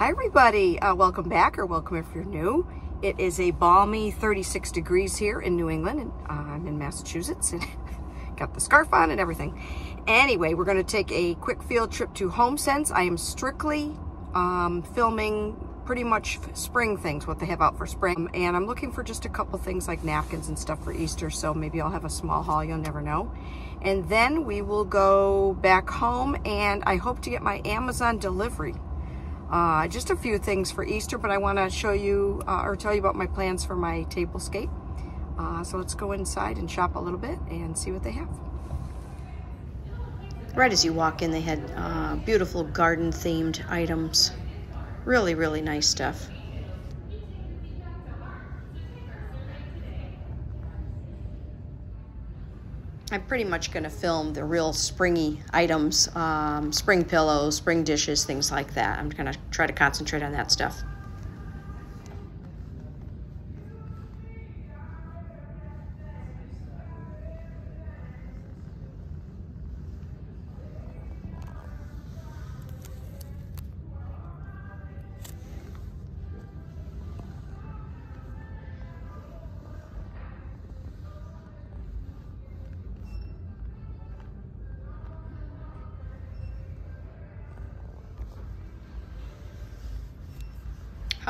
Hi everybody, uh, welcome back or welcome if you're new. It is a balmy 36 degrees here in New England and uh, I'm in Massachusetts and got the scarf on and everything. Anyway, we're gonna take a quick field trip to HomeSense. I am strictly um, filming pretty much spring things, what they have out for spring. And I'm looking for just a couple things like napkins and stuff for Easter. So maybe I'll have a small haul, you'll never know. And then we will go back home and I hope to get my Amazon delivery. Uh, just a few things for Easter, but I want to show you uh, or tell you about my plans for my tablescape. Uh, so let's go inside and shop a little bit and see what they have. Right as you walk in, they had uh, beautiful garden themed items. Really, really nice stuff. I'm pretty much going to film the real springy items, um, spring pillows, spring dishes, things like that. I'm going to try to concentrate on that stuff.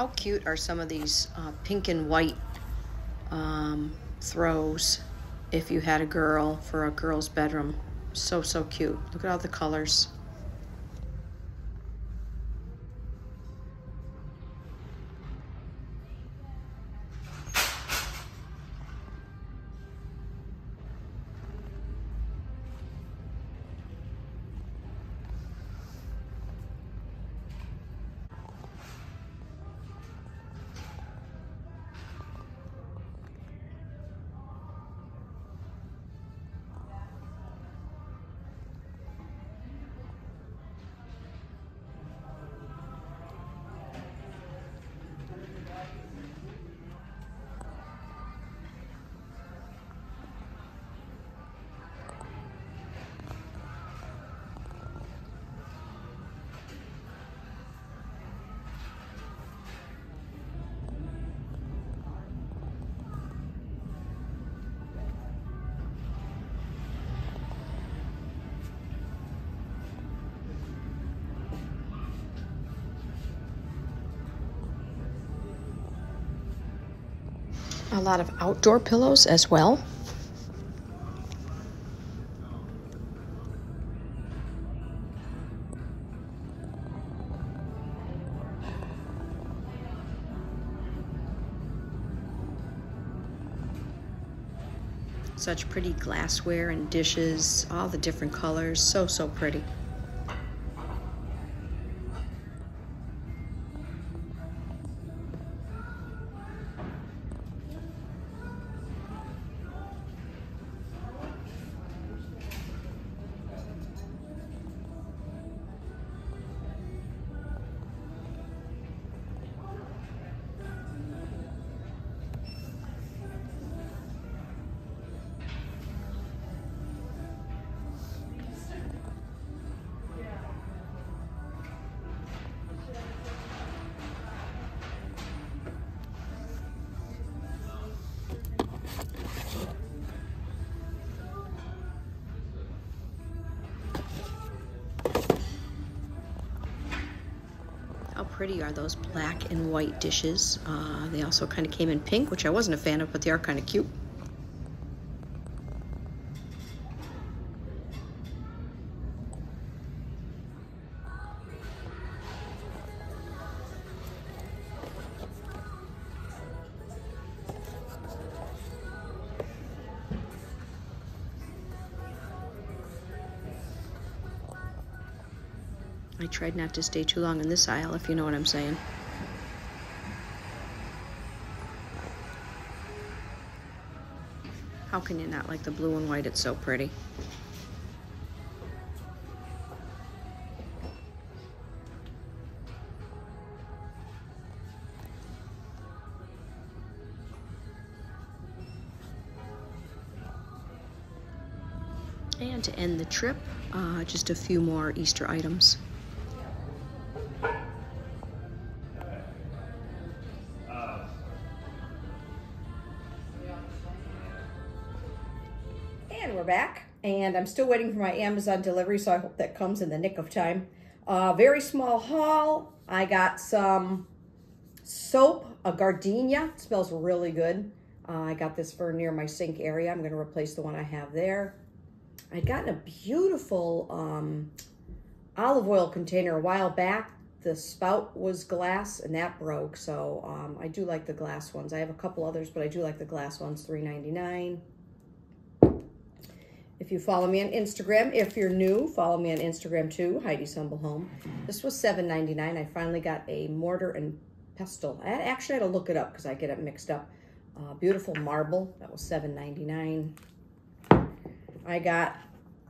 How cute are some of these uh, pink and white um, throws if you had a girl for a girl's bedroom. So, so cute. Look at all the colors. A lot of outdoor pillows as well. Such pretty glassware and dishes, all the different colors, so, so pretty. Pretty are those black and white dishes? Uh, they also kind of came in pink, which I wasn't a fan of, but they are kind of cute. I tried not to stay too long in this aisle, if you know what I'm saying. How can you not like the blue and white? It's so pretty. And to end the trip, uh, just a few more Easter items. And I'm still waiting for my Amazon delivery, so I hope that comes in the nick of time. Uh, very small haul. I got some soap, a gardenia. It smells really good. Uh, I got this for near my sink area. I'm going to replace the one I have there. I'd gotten a beautiful um, olive oil container a while back. The spout was glass and that broke, so um, I do like the glass ones. I have a couple others, but I do like the glass ones, $3.99. If you follow me on Instagram, if you're new, follow me on Instagram too, Heidi Humble Home. This was $7.99. I finally got a mortar and pestle. I actually had to look it up because I get it mixed up. Uh, beautiful marble, that was $7.99. I got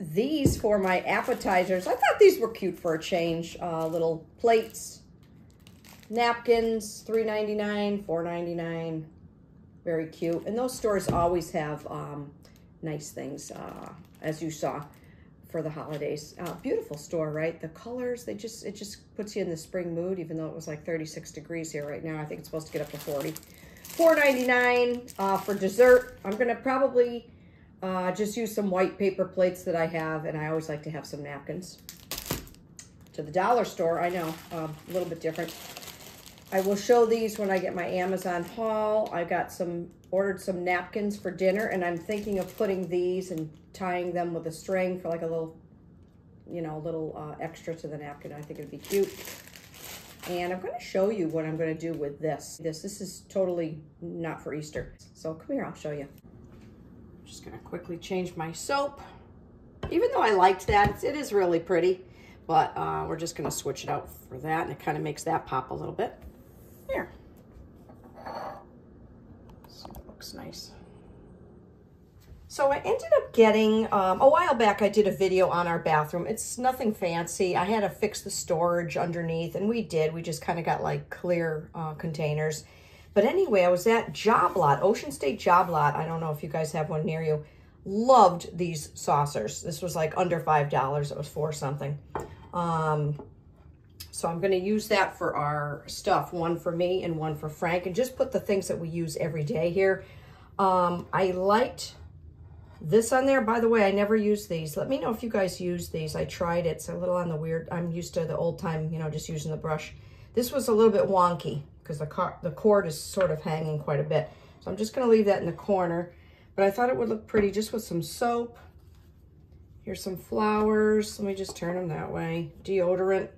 these for my appetizers. I thought these were cute for a change. Uh, little plates, napkins, $3.99, $4.99. Very cute. And those stores always have um, nice things, uh, as you saw for the holidays. Uh, beautiful store, right? The colors, they just it just puts you in the spring mood, even though it was like 36 degrees here right now. I think it's supposed to get up to 40. $4.99 uh, for dessert. I'm going to probably uh, just use some white paper plates that I have, and I always like to have some napkins. To the dollar store, I know, um, a little bit different. I will show these when I get my Amazon haul. I got some, ordered some napkins for dinner, and I'm thinking of putting these and tying them with a string for like a little, you know, a little uh, extra to the napkin. I think it'd be cute. And I'm going to show you what I'm going to do with this. This this is totally not for Easter. So come here, I'll show you I'm just gonna quickly change my soap. Even though I liked that, it is really pretty, but uh, we're just gonna switch it out for that and it kind of makes that pop a little bit. Here. So looks nice. So I ended up getting, um, a while back I did a video on our bathroom. It's nothing fancy. I had to fix the storage underneath and we did. We just kind of got like clear uh, containers. But anyway, I was at Job Lot, Ocean State Job Lot. I don't know if you guys have one near you. Loved these saucers. This was like under $5. It was four something. Um, so I'm going to use that for our stuff. One for me and one for Frank. And just put the things that we use every day here. Um, I liked this on there. By the way, I never use these. Let me know if you guys use these. I tried it. It's a little on the weird. I'm used to the old time, you know, just using the brush. This was a little bit wonky because the, the cord is sort of hanging quite a bit. So I'm just going to leave that in the corner. But I thought it would look pretty just with some soap. Here's some flowers. Let me just turn them that way. Deodorant.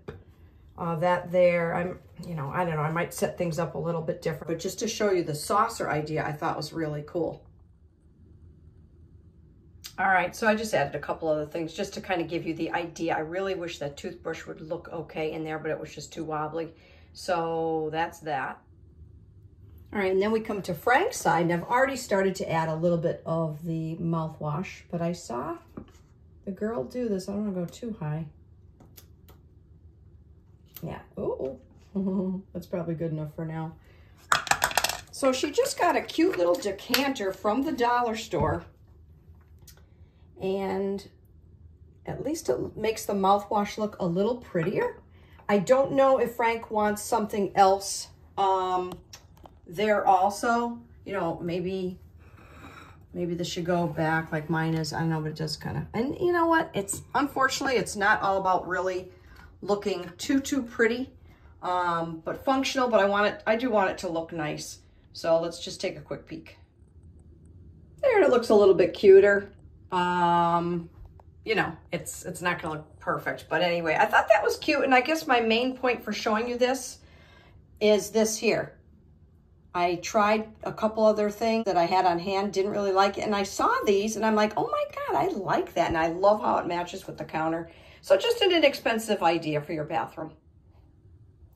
Uh, that there. I'm, you know, I don't know. I might set things up a little bit different. But just to show you the saucer idea, I thought was really cool. All right, so I just added a couple other things just to kind of give you the idea. I really wish that toothbrush would look okay in there, but it was just too wobbly. So that's that. All right, and then we come to Frank's side, and I've already started to add a little bit of the mouthwash, but I saw the girl do this. I don't want to go too high. Yeah, oh, that's probably good enough for now. So she just got a cute little decanter from the dollar store. And at least it makes the mouthwash look a little prettier. I don't know if Frank wants something else um, there also. You know, maybe maybe this should go back like mine is. I don't know, but it does kind of. And you know what? It's unfortunately, it's not all about really looking too, too pretty, um, but functional. But I want it, I do want it to look nice. So let's just take a quick peek. There, it looks a little bit cuter. Um, you know, it's it's not to look perfect. But anyway, I thought that was cute. And I guess my main point for showing you this is this here. I tried a couple other things that I had on hand, didn't really like it. And I saw these and I'm like, oh my God, I like that. And I love how it matches with the counter. So just an inexpensive idea for your bathroom.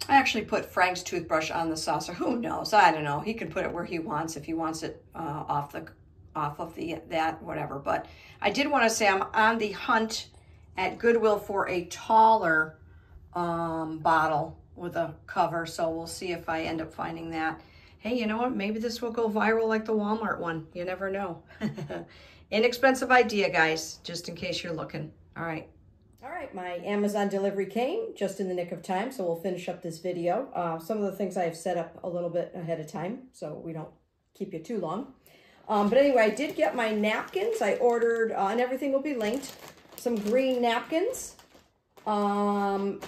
I actually put Frank's toothbrush on the saucer. Who knows? I don't know. He can put it where he wants if he wants it uh, off the off of the that whatever. But I did want to say I'm on the hunt at Goodwill for a taller um, bottle with a cover. So we'll see if I end up finding that. Hey, you know what? Maybe this will go viral like the Walmart one. You never know. Inexpensive idea, guys, just in case you're looking. All right. All right, my Amazon delivery came just in the nick of time, so we'll finish up this video. Uh, some of the things I have set up a little bit ahead of time, so we don't keep you too long. Um, but anyway, I did get my napkins. I ordered, uh, and everything will be linked, some green napkins. Um,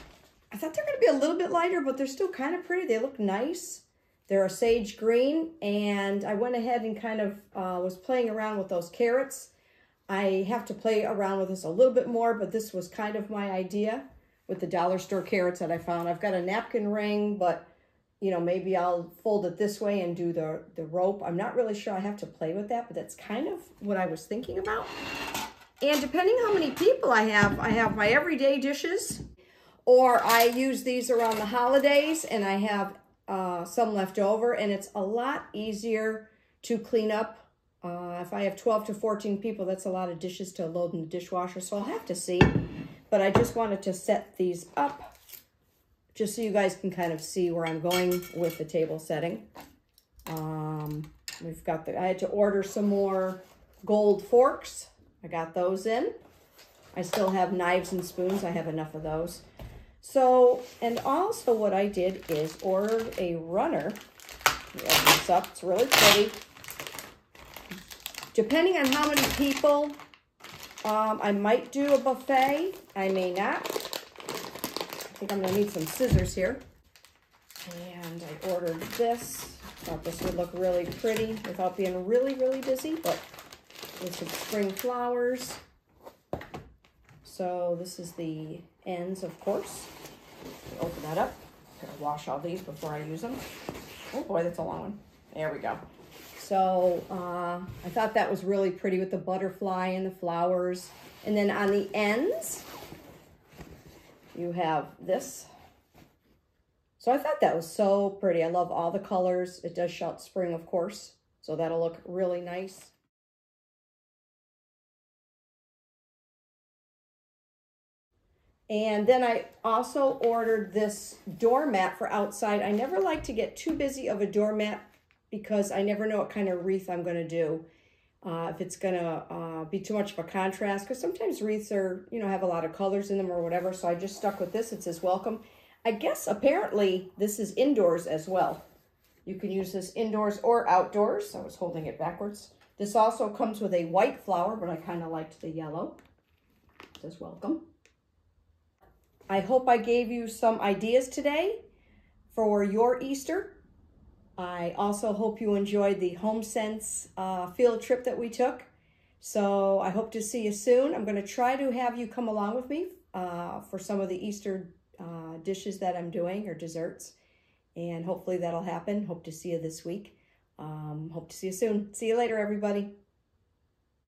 I thought they're going to be a little bit lighter, but they're still kind of pretty. They look nice. They're a sage green, and I went ahead and kind of uh, was playing around with those carrots. I have to play around with this a little bit more, but this was kind of my idea with the dollar store carrots that I found. I've got a napkin ring, but you know, maybe I'll fold it this way and do the, the rope. I'm not really sure I have to play with that, but that's kind of what I was thinking about. And depending how many people I have, I have my everyday dishes, or I use these around the holidays and I have uh, some left over, and it's a lot easier to clean up. Uh, if I have 12 to 14 people, that's a lot of dishes to load in the dishwasher, so I'll have to see. But I just wanted to set these up just so you guys can kind of see where I'm going with the table setting. Um, we've got the, I had to order some more gold forks. I got those in. I still have knives and spoons. I have enough of those. So, and also what I did is ordered a runner. Open this up. It's really pretty. Depending on how many people, um, I might do a buffet. I may not. I think I'm going to need some scissors here. And I ordered this. Thought this would look really pretty without being really, really busy, but with some spring flowers. So this is the ends, of course. Open that up. Gonna wash all these before I use them. Oh boy, that's a long one. There we go. So uh, I thought that was really pretty with the butterfly and the flowers. And then on the ends, you have this. So I thought that was so pretty. I love all the colors. It does shout spring, of course. So that'll look really nice. And then I also ordered this doormat for outside. I never like to get too busy of a doormat because I never know what kind of wreath I'm going to do. Uh, if it's going to uh, be too much of a contrast, because sometimes wreaths are, you know, have a lot of colors in them or whatever. So I just stuck with this. It says welcome. I guess apparently this is indoors as well. You can use this indoors or outdoors. I was holding it backwards. This also comes with a white flower, but I kind of liked the yellow. It says welcome. I hope I gave you some ideas today for your Easter. I also hope you enjoyed the HomeSense uh, field trip that we took. So I hope to see you soon. I'm going to try to have you come along with me uh, for some of the Easter uh, dishes that I'm doing or desserts. And hopefully that'll happen. Hope to see you this week. Um, hope to see you soon. See you later, everybody.